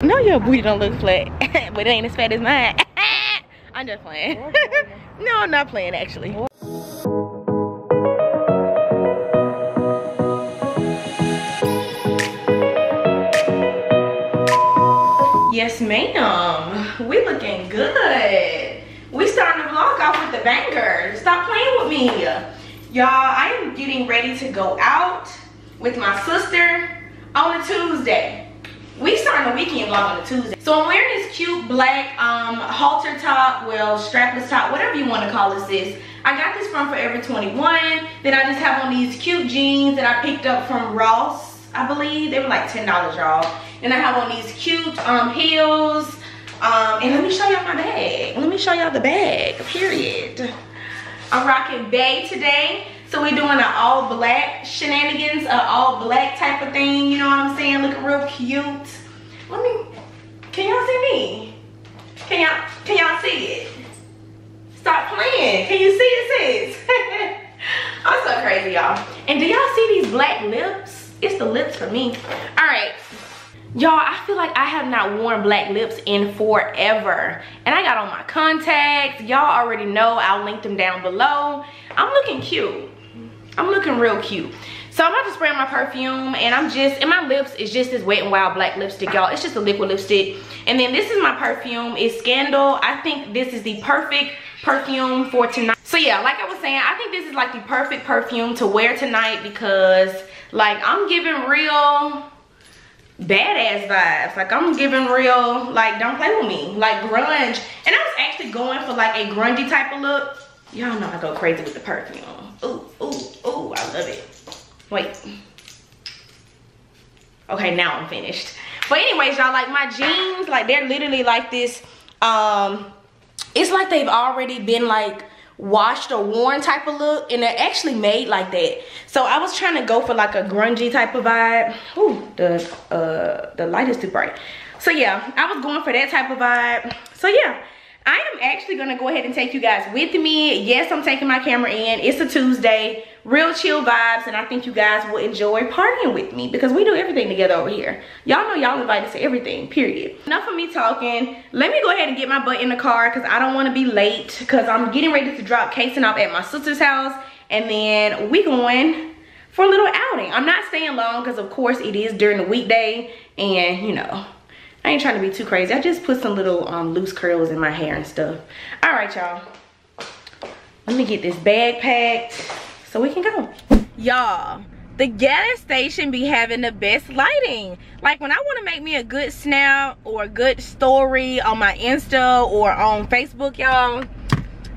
No, your booty don't look flat, but it ain't as fat as mine. I'm just playing. no, I'm not playing actually. Yes, ma'am. We looking good. We starting the vlog off with the banger. Stop playing with me. Y'all, I am getting ready to go out with my sister on a Tuesday. We starting the weekend vlog on a Tuesday. So I'm wearing this cute black um, halter top, well, strapless top, whatever you want to call this is. I got this from Forever 21. Then I just have on these cute jeans that I picked up from Ross, I believe. They were like $10, y'all. And I have on these cute um, heels. Um, and let me show y'all my bag. Let me show y'all the bag, period. I'm rocking Bay today. So we're doing an all black shenanigans, an all black type of thing. You know what I'm saying? Looking real cute. Let me, can y'all see me? Can y'all, can y'all see it? Stop playing. Can you see it, sis? I'm so crazy, y'all. And do y'all see these black lips? It's the lips for me. All right. Y'all, I feel like I have not worn black lips in forever. And I got on my contacts. Y'all already know. I'll link them down below. I'm looking cute. I'm looking real cute. So I'm about to spray on my perfume and I'm just, and my lips is just this Wet n Wild black lipstick, y'all. It's just a liquid lipstick. And then this is my perfume. It's Scandal. I think this is the perfect perfume for tonight. So yeah, like I was saying, I think this is like the perfect perfume to wear tonight because like I'm giving real badass vibes. Like I'm giving real, like don't play with me. Like grunge. And I was actually going for like a grungy type of look. Y'all know I go crazy with the perfume. Ooh, ooh, it. Wait. Okay, now I'm finished. But anyways, y'all, like my jeans, like they're literally like this, um, it's like they've already been like washed or worn type of look and they're actually made like that so i was trying to go for like a grungy type of vibe Ooh, the uh the light is too bright so yeah i was going for that type of vibe so yeah i am actually gonna go ahead and take you guys with me. Yes i'm taking my camera in. It's a tuesday. Real chill vibes and i think you guys will enjoy partying with me because we do everything together over here. Y'all know y'all invited to everything period. Enough of me talking. Let me go ahead and get my butt in the car because i don't want to be late because i'm getting ready to drop Kason off at my sister's house and then we going for a little outing. I'm not staying long because of course it is during the weekday and you know i ain't trying to be too crazy i just put some little um, loose curls in my hair and stuff all right y'all let me get this bag packed so we can go. Y'all, the gas station be having the best lighting. Like when I want to make me a good snap or a good story on my Insta or on Facebook, y'all,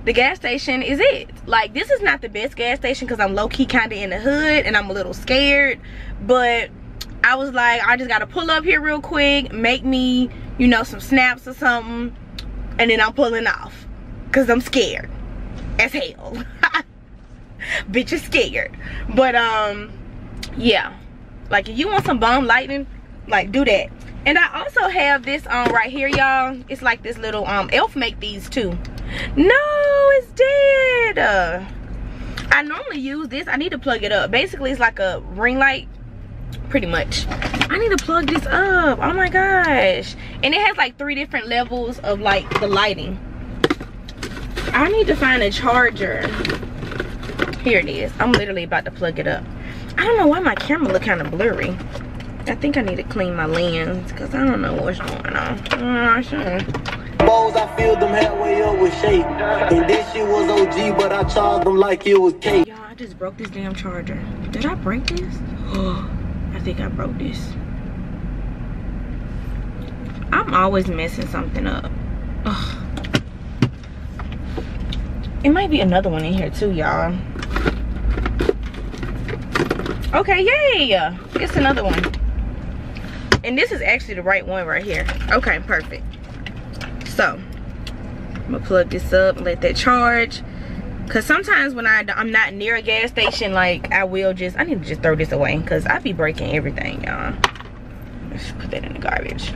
the gas station is it. Like this is not the best gas station because I'm low-key kind of in the hood and I'm a little scared. But I was like, I just got to pull up here real quick, make me, you know, some snaps or something. And then I'm pulling off because I'm scared as hell. bitch is scared. But um yeah. Like if you want some bomb lightning like do that. And i also have this on um, right here y'all. It's like this little um elf make these too. No it's dead. Uh, i normally use this. I need to plug it up. Basically it's like a ring light pretty much i need to plug this up oh my gosh and it has like three different levels of like the lighting i need to find a charger here it is i'm literally about to plug it up i don't know why my camera look kind of blurry i think i need to clean my lens because i don't know what's going on uh, sure. Balls, I filled them halfway up with shake. And this shit was OG, but I charged them like it was cake. Y'all, I just broke this damn charger. Did I break this? Think I broke this. I'm always messing something up. Ugh. It might be another one in here too, y'all okay yay it's another one and this is actually the right one right here okay perfect so i'm gonna plug this up let that charge because sometimes when I, i'm not near a gas station like i will just i need to just throw this away because i be breaking everything y'all let's put that in the garbage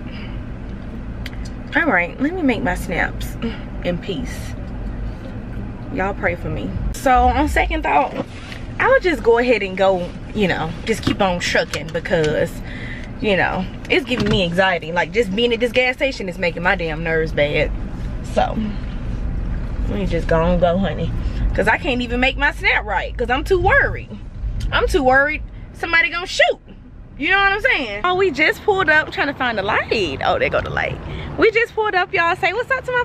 all right let me make my snaps in peace y'all pray for me so on second thought I'll just go ahead and go, you know, just keep on trucking because you know, it's giving me anxiety. Like just being at this gas station is making my damn nerves bad. So, let me just go and go, honey. Cause I can't even make my snap right. Cause I'm too worried. I'm too worried somebody gonna shoot. You know what I'm saying? Oh, we just pulled up trying to find the light. Oh, there go the light. We just pulled up, y'all. Say what's up to my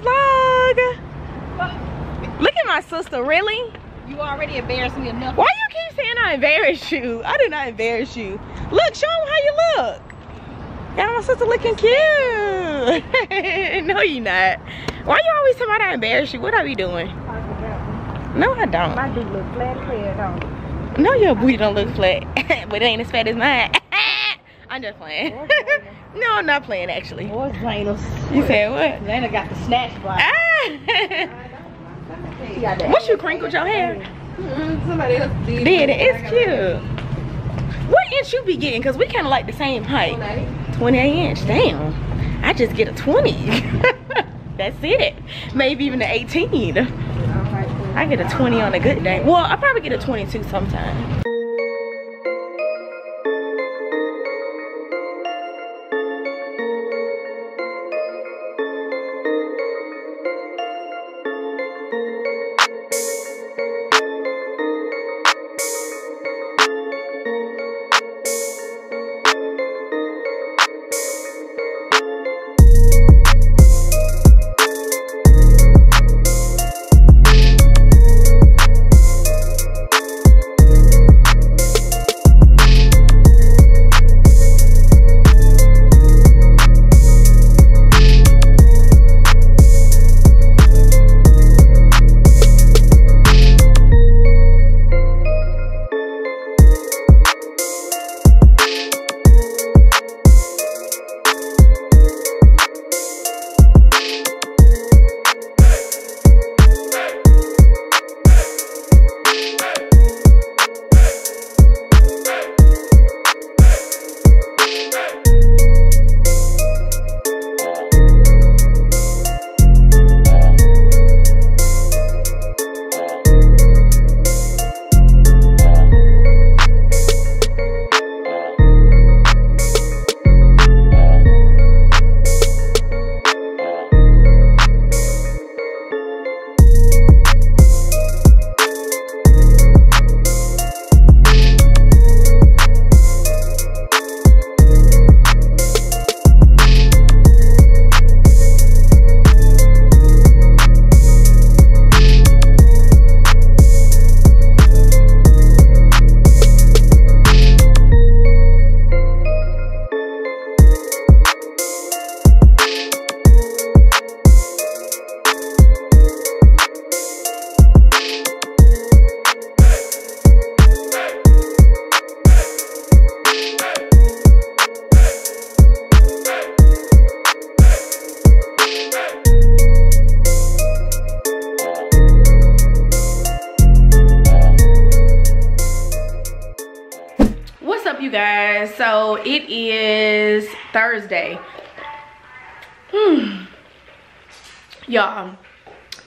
vlog. Look at my sister, really? You already embarrassed me enough. Why you keep saying I embarrass you? I did not embarrass you. Look, show them how you look. Got my sister looking cute. no, you not. Why you always tell me I embarrass you? What are we doing? No, I don't. My dude look flat clear, don't? No, your booty don't look flat, but it ain't as fat as mine. I'm just playing. no, I'm not playing actually. What's Zaina's? You said what? Zaina got the snatch block. Ah. What you crinkled your hair? Mm, Somebody else did. Did it? It's cute. What inch you be getting? Cause we kind of like the same height. 28 inch. Damn. I just get a 20. That's it. Maybe even an 18. I get a 20 on a good day. Well, I probably get a 22 sometime. Thursday. Hmm. Y'all,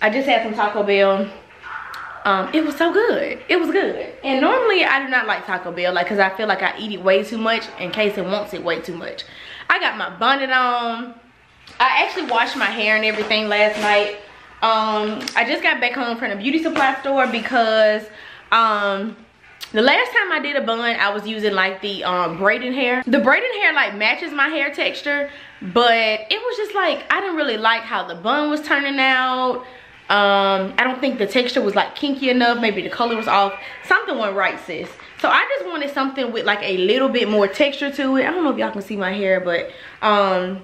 I just had some Taco Bell. Um, it was so good. It was good. And normally I do not like Taco Bell, like, cause I feel like I eat it way too much in case it wants it way too much. I got my bonnet on. I actually washed my hair and everything last night. Um, I just got back home from the beauty supply store because um the last time I did a bun, I was using like the um, braiding hair. The braiding hair like matches my hair texture, but it was just like, I didn't really like how the bun was turning out. Um, I don't think the texture was like kinky enough. Maybe the color was off. Something went right, sis. So I just wanted something with like a little bit more texture to it. I don't know if y'all can see my hair, but um,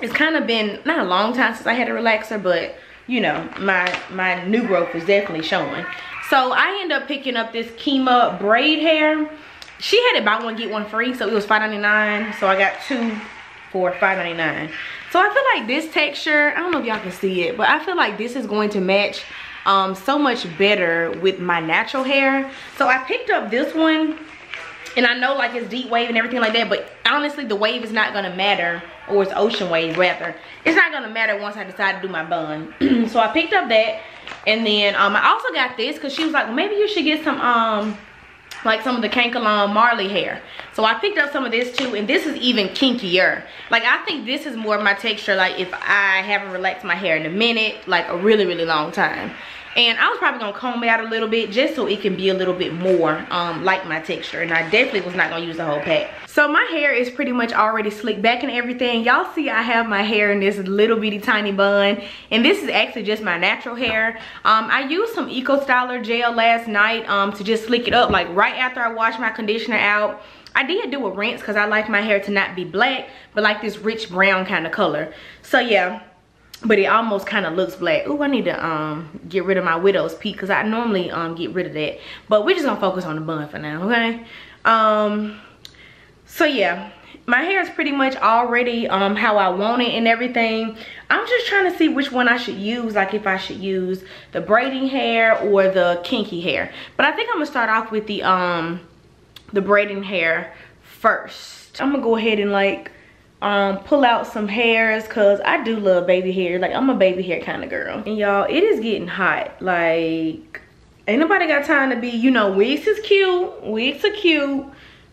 it's kind of been, not a long time since I had a relaxer, but you know, my, my new growth is definitely showing. So I end up picking up this Kima braid hair. She had it buy one, get one free. So it was $5.99. So I got two for $5.99. So I feel like this texture, I don't know if y'all can see it, but I feel like this is going to match um, so much better with my natural hair. So I picked up this one and I know like it's deep wave and everything like that, but honestly the wave is not gonna matter, or it's ocean wave rather. It's not gonna matter once I decide to do my bun. so I picked up that, and then um, I also got this because she was like, well, maybe you should get some um like some of the Kanekalon Marley hair. So I picked up some of this too, and this is even kinkier. Like I think this is more of my texture, like if I haven't relaxed my hair in a minute, like a really, really long time. And I was probably gonna comb it out a little bit just so it can be a little bit more um, like my texture. And I definitely was not gonna use the whole pack. So my hair is pretty much already slicked back and everything. Y'all see I have my hair in this little bitty tiny bun. And this is actually just my natural hair. Um, I used some Eco Styler gel last night um, to just slick it up like right after I washed my conditioner out. I did do a rinse because I like my hair to not be black, but like this rich brown kind of color. So yeah, but it almost kind of looks black. Ooh, I need to um get rid of my widow's peak because I normally um get rid of that. But we're just gonna focus on the bun for now, okay? Um, so yeah, my hair is pretty much already um how I want it and everything. I'm just trying to see which one I should use, like if I should use the braiding hair or the kinky hair. But I think I'm gonna start off with the um the braiding hair first. I'm gonna go ahead and like um pull out some hairs because i do love baby hair. Like i'm a baby hair kind of girl. And y'all it is getting hot. Like ain't nobody got time to be you know wigs is cute wigs are cute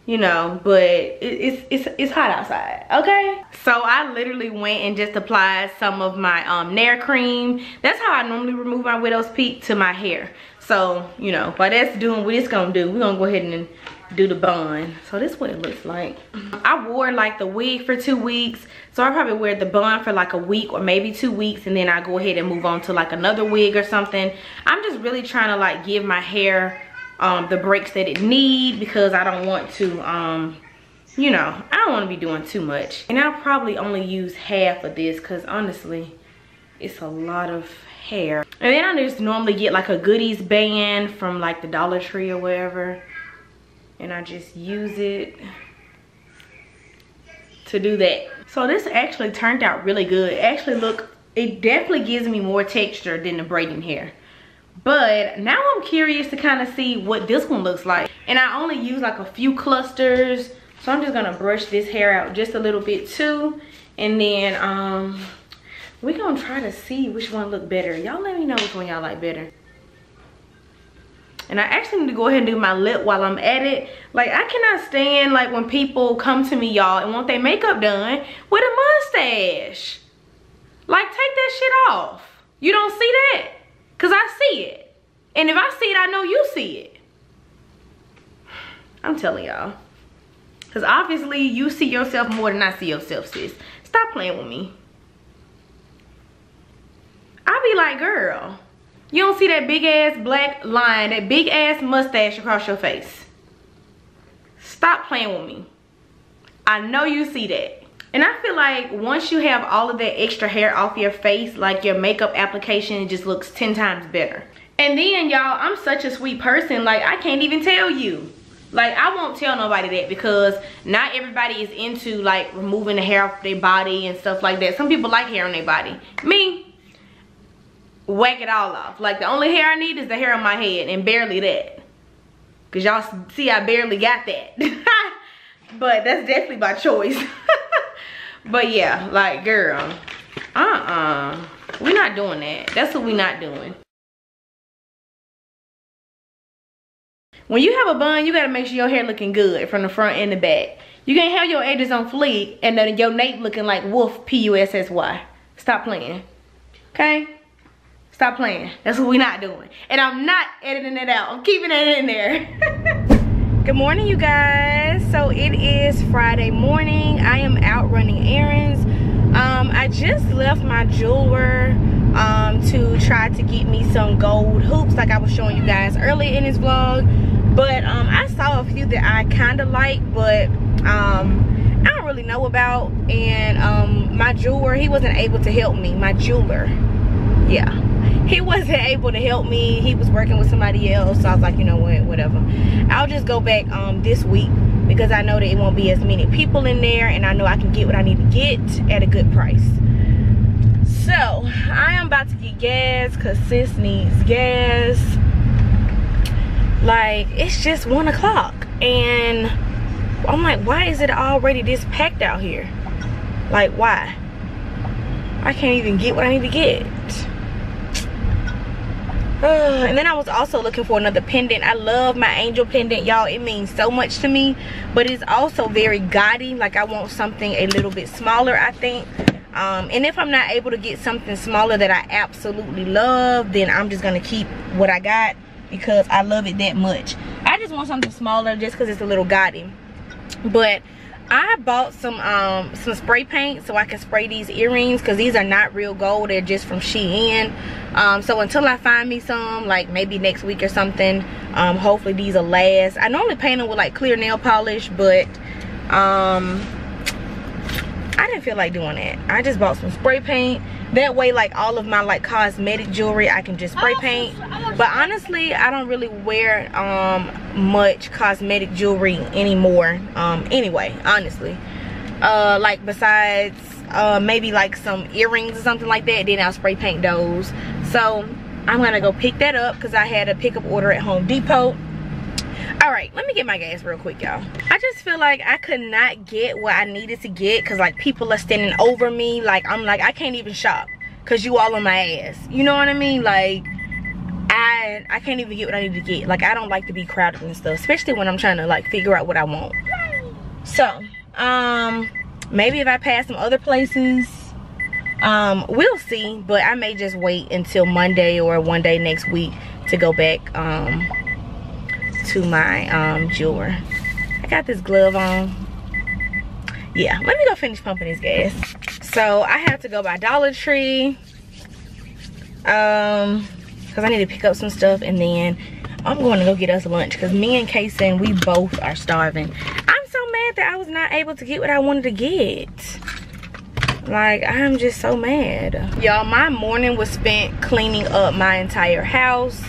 you know but it, it's it's it's hot outside okay? So i literally went and just applied some of my um nair cream. That's how i normally remove my widow's peak to my hair. So you know while that's doing what it's gonna do we're gonna go ahead and do the bun. So this is what it looks like. I wore like the wig for two weeks. So i probably wear the bun for like a week or maybe two weeks and then i go ahead and move on to like another wig or something. I'm just really trying to like give my hair um, the breaks that it need because i don't want to um, you know i don't want to be doing too much. And i'll probably only use half of this because honestly it's a lot of hair. And then i just normally get like a goodies band from like the dollar tree or wherever and I just use it to do that. So this actually turned out really good. Actually look, it definitely gives me more texture than the braiding hair. But now I'm curious to kind of see what this one looks like. And I only use like a few clusters. So I'm just gonna brush this hair out just a little bit too. And then um, we're gonna try to see which one look better. Y'all let me know which one y'all like better. And I actually need to go ahead and do my lip while I'm at it. Like, I cannot stand, like, when people come to me, y'all, and want their makeup done with a mustache. Like, take that shit off. You don't see that? Because I see it. And if I see it, I know you see it. I'm telling y'all. Because obviously, you see yourself more than I see yourself, sis. Stop playing with me. I be like, girl you don't see that big ass black line, that big ass mustache across your face. Stop playing with me. I know you see that. And I feel like once you have all of that extra hair off your face, like your makeup application just looks 10 times better. And then y'all, I'm such a sweet person, like I can't even tell you. Like I won't tell nobody that because not everybody is into like removing the hair off their body and stuff like that. Some people like hair on their body. Me, whack it all off. Like the only hair I need is the hair on my head and barely that. Cause y'all see I barely got that. but that's definitely by choice. but yeah, like girl, uh-uh. We're not doing that. That's what we're not doing. When you have a bun, you gotta make sure your hair looking good from the front and the back. You can't have your edges on fleek and then your nape looking like wolf P-U-S-S-Y. Stop playing, okay? Stop playing. That's what we're not doing. And I'm not editing it out. I'm keeping it in there. Good morning, you guys. So it is Friday morning. I am out running errands. Um, I just left my jeweler um, to try to get me some gold hoops like I was showing you guys earlier in this vlog. But um, I saw a few that I kind of like, but um, I don't really know about. And um, my jeweler, he wasn't able to help me. My jeweler, yeah he wasn't able to help me. He was working with somebody else. So i was like you know what whatever. I'll just go back um this week because i know that it won't be as many people in there and i know i can get what i need to get at a good price. So i am about to get gas because sis needs gas. Like it's just one o'clock and i'm like why is it already this packed out here? Like why? I can't even get what i need to get And then I was also looking for another pendant. I love my angel pendant, y'all. It means so much to me. But it's also very gaudy. Like I want something a little bit smaller, I think. Um, and if I'm not able to get something smaller that I absolutely love, then I'm just going to keep what I got because I love it that much. I just want something smaller just because it's a little gaudy. But I bought some um, some spray paint so I can spray these earrings because these are not real gold. They're just from Shein. Um, so until I find me some, like maybe next week or something, um, hopefully these will last. I normally paint them with like clear nail polish, but um, I didn't feel like doing that. I just bought some spray paint. That way, like all of my like cosmetic jewelry, I can just spray paint. But honestly, I don't really wear um much cosmetic jewelry anymore. Um, anyway, honestly, uh, like besides uh maybe like some earrings or something like that, then I'll spray paint those. So I'm gonna go pick that up because I had a pickup order at Home Depot all right let me get my gas real quick y'all. I just feel like i could not get what i needed to get because like people are standing over me. Like i'm like i can't even shop because you all on my ass. You know what i mean? Like i i can't even get what i need to get. Like i don't like to be crowded and stuff especially when i'm trying to like figure out what i want. So um maybe if i pass some other places um we'll see. But i may just wait until monday or one day next week to go back um to my um, jeweler. I got this glove on. Yeah, let me go finish pumping this gas. So I have to go by Dollar Tree. Um, because I need to pick up some stuff and then I'm going to go get us lunch because me and Kason, we both are starving. I'm so mad that I was not able to get what I wanted to get. Like, I'm just so mad. Y'all, my morning was spent cleaning up my entire house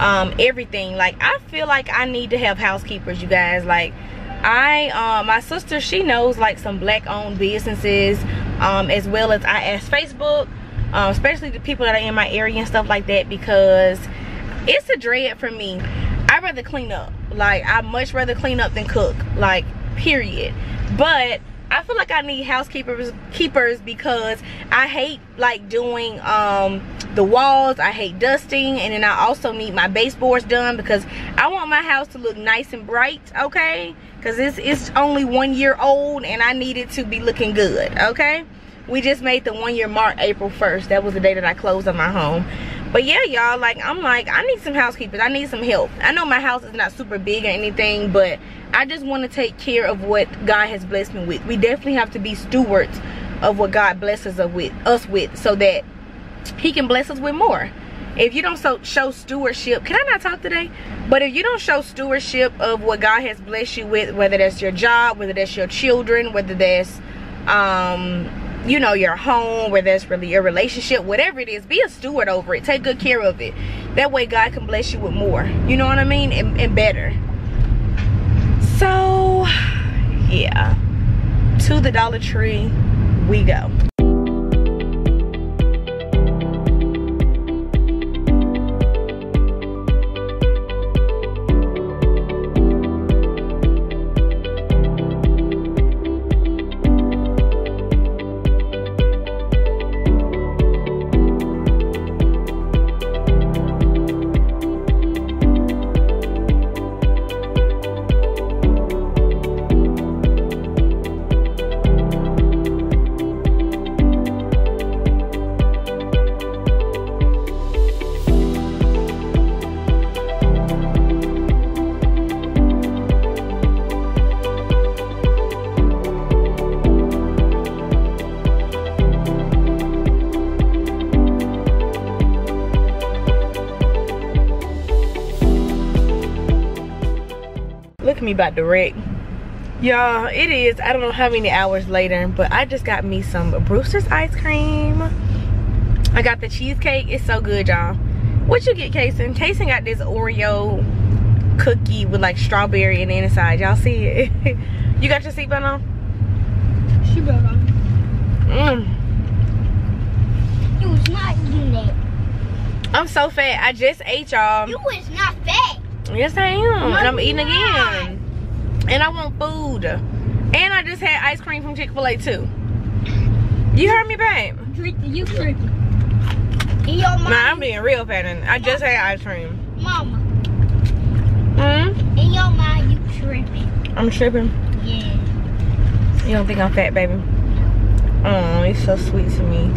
um, everything. Like I feel like I need to have housekeepers, you guys. Like I, uh, my sister, she knows like some black owned businesses um, as well as I ask Facebook, um, especially the people that are in my area and stuff like that because it's a dread for me. I'd rather clean up. Like I much rather clean up than cook. Like period. But I feel like I need housekeepers keepers because I hate like doing um the walls. I hate dusting. And then i also need my baseboards done because i want my house to look nice and bright okay? Because it's it's only one year old and i need it to be looking good okay? We just made the one year mark april 1st that was the day that i closed on my home but yeah y'all like i'm like i need some housekeepers. I need some help. I know my house is not super big or anything but i just want to take care of what god has blessed me with. We definitely have to be stewards of what god blesses us with us with so that he can bless us with more. If you don't so, show stewardship can i not talk today? But if you don't show stewardship of what god has blessed you with whether that's your job whether that's your children whether that's um you know your home whether that's really your relationship whatever it is be a steward over it. Take good care of it. That way god can bless you with more. You know what i mean? And, and better. So yeah. To the dollar tree we go me about the wreck y'all it is i don't know how many hours later but i just got me some Bruster's ice cream i got the cheesecake it's so good y'all what you get Kason? Kason got this oreo cookie with like strawberry in the inside y'all see it you got your seatbelt on She better on. mm. You was not eating that. i'm so fat i just ate y'all You was not fat. Yes i am and i'm eating not. again and i want food and i just had ice cream from chick-fil-a too you heard me babe you tricky. In your mind, Nah, I'm being real fat and I just had ice cream. mama. Hmm? In your mind, you tripping. I'm tripping. Yeah. You don't think I'm fat, baby? Oh, it's so sweet to me.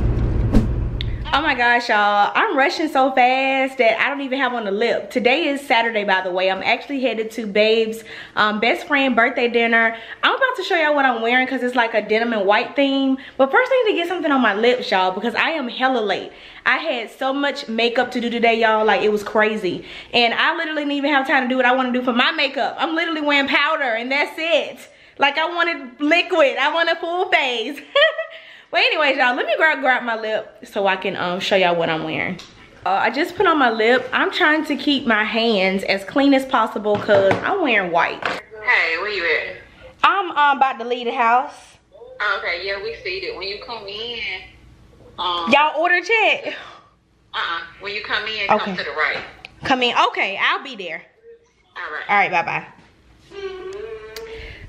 Oh my gosh, y'all. I'm rushing so fast that I don't even have on the lip. Today is Saturday, by the way. I'm actually headed to Babe's um, best friend birthday dinner. I'm about to show y'all what I'm wearing because it's like a denim and white theme. But first I need to get something on my lips, y'all, because I am hella late. I had so much makeup to do today, y'all. Like, it was crazy. And I literally didn't even have time to do what I want to do for my makeup. I'm literally wearing powder and that's it. Like, I wanted liquid. I want a full face. But anyways, y'all, let me grab, grab my lip so I can um, show y'all what I'm wearing. Uh, I just put on my lip. I'm trying to keep my hands as clean as possible because I'm wearing white. Hey, where you at? I'm um, about to leave the house. Okay, yeah, we see it. When you come in, um, Y'all order check. uh-uh. When you come in, Okay. come to the right. Come in. Okay, I'll be there. All right. All right, bye-bye.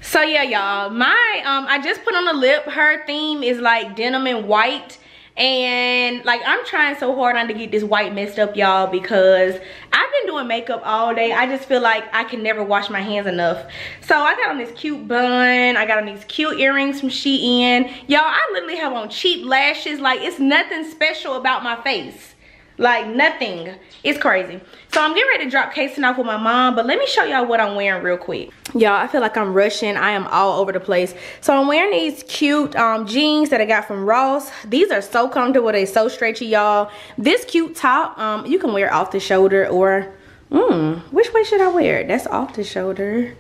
So yeah, y'all, my, um, I just put on the lip. Her theme is like denim and white. And like, I'm trying so hard not to get this white messed up, y'all, because I've been doing makeup all day. I just feel like I can never wash my hands enough. So I got on this cute bun. I got on these cute earrings from Shein. Y'all, I literally have on cheap lashes. Like, it's nothing special about my face like nothing. It's crazy. So i'm getting ready to drop Kason off with my mom but let me show y'all what i'm wearing real quick. Y'all i feel like i'm rushing i am all over the place. So i'm wearing these cute um jeans that i got from ross. These are so comfortable. They so stretchy y'all. This cute top um you can wear off the shoulder or mm, which way should i wear it? That's off the shoulder.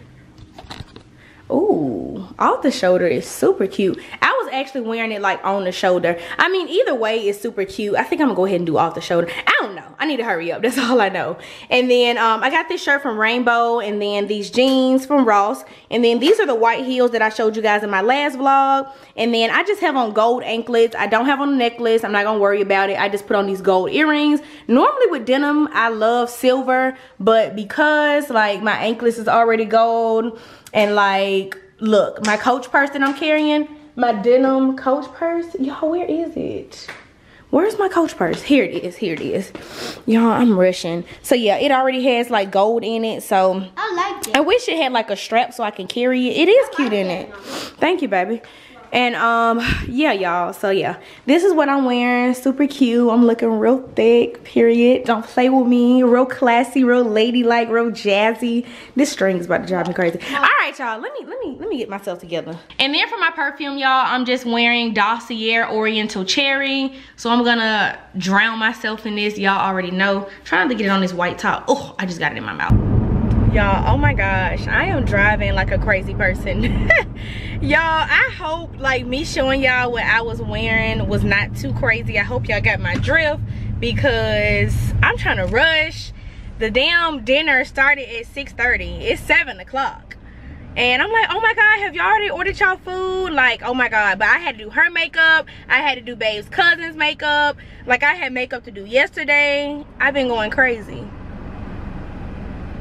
Ooh, off the shoulder is super cute. I actually wearing it like on the shoulder. I mean, either way is super cute. I think I'm gonna go ahead and do off the shoulder. I don't know. I need to hurry up. That's all I know. And then um, I got this shirt from Rainbow and then these jeans from Ross. And then these are the white heels that I showed you guys in my last vlog. And then I just have on gold anklets. I don't have on a necklace. I'm not gonna worry about it. I just put on these gold earrings. Normally with denim, I love silver. But because like my anklets is already gold and like look my coach purse that i'm carrying my denim coach purse? Y'all where is it? Where's my coach purse? Here it is here it is. Y'all i'm rushing. So yeah it already has like gold in it so I like it. i wish it had like a strap so i can carry it. It is cute in it. Thank you baby and um yeah y'all. So yeah. This is what i'm wearing. Super cute. I'm looking real thick period. Don't play with me. Real classy real ladylike real jazzy. This string is about to drive me crazy. All right y'all. Let me let me let me get myself together. And then for my perfume y'all i'm just wearing dossier oriental cherry. So i'm gonna drown myself in this. Y'all already know. Trying to get it on this white top. Oh i just got it in my mouth y'all oh my gosh i am driving like a crazy person. Y'all i hope like me showing y'all what i was wearing was not too crazy. I hope y'all got my drift because i'm trying to rush. The damn dinner started at 6:30. it's 7 o'clock. And i'm like oh my god have y'all already ordered y'all food? Like oh my god but i had to do her makeup. I had to do babe's cousin's makeup. Like i had makeup to do yesterday. I've been going crazy.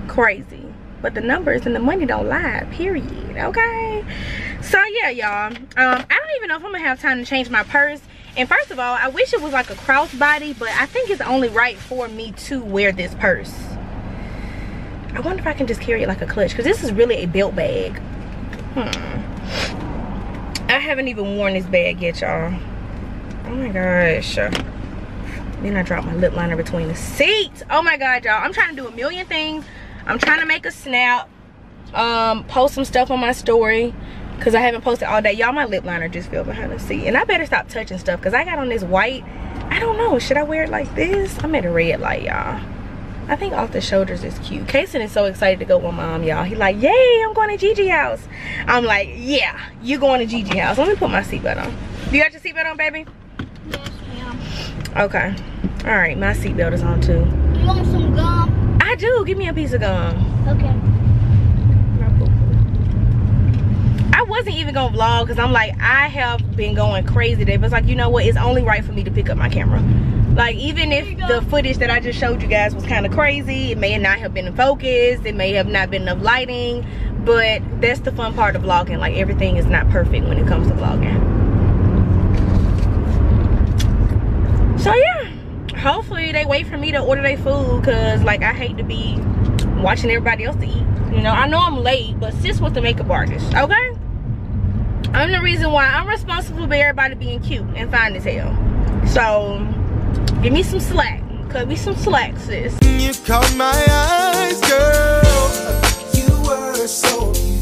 Crazy but the numbers and the money don't lie period okay so yeah y'all um i don't even know if i'm gonna have time to change my purse and first of all i wish it was like a crossbody but i think it's only right for me to wear this purse i wonder if i can just carry it like a clutch because this is really a belt bag hmm i haven't even worn this bag yet y'all oh my gosh then I dropped my lip liner between the seats. Oh my God, y'all. I'm trying to do a million things. I'm trying to make a snap. Um, post some stuff on my story. Cause I haven't posted all day. Y'all, my lip liner just fell behind the seat. And I better stop touching stuff. Cause I got on this white. I don't know. Should I wear it like this? I'm at a red light, y'all. I think off the shoulders is cute. Kason is so excited to go with mom, y'all. He like, yay, I'm going to Gigi house. I'm like, yeah, you going to Gigi house. Let me put my seatbelt on. Do you got your seatbelt on, baby? Yes, ma'am. Okay. All right, my seatbelt is on too. You want some gum? I do. Give me a piece of gum. Okay. I wasn't even gonna vlog because I'm like, I have been going crazy today. But it's like, you know what? It's only right for me to pick up my camera. Like, even if the footage that I just showed you guys was kind of crazy, it may not have been in focus, it may have not been enough lighting, but that's the fun part of vlogging. Like, everything is not perfect when it comes to vlogging. So, yeah hopefully they wait for me to order their food because like i hate to be watching everybody else to eat. You know i know i'm late but sis was the makeup artist okay? I'm the reason why i'm responsible for everybody being cute and fine as hell. So give me some slack cut me some slack sis. You caught my eyes girl you were so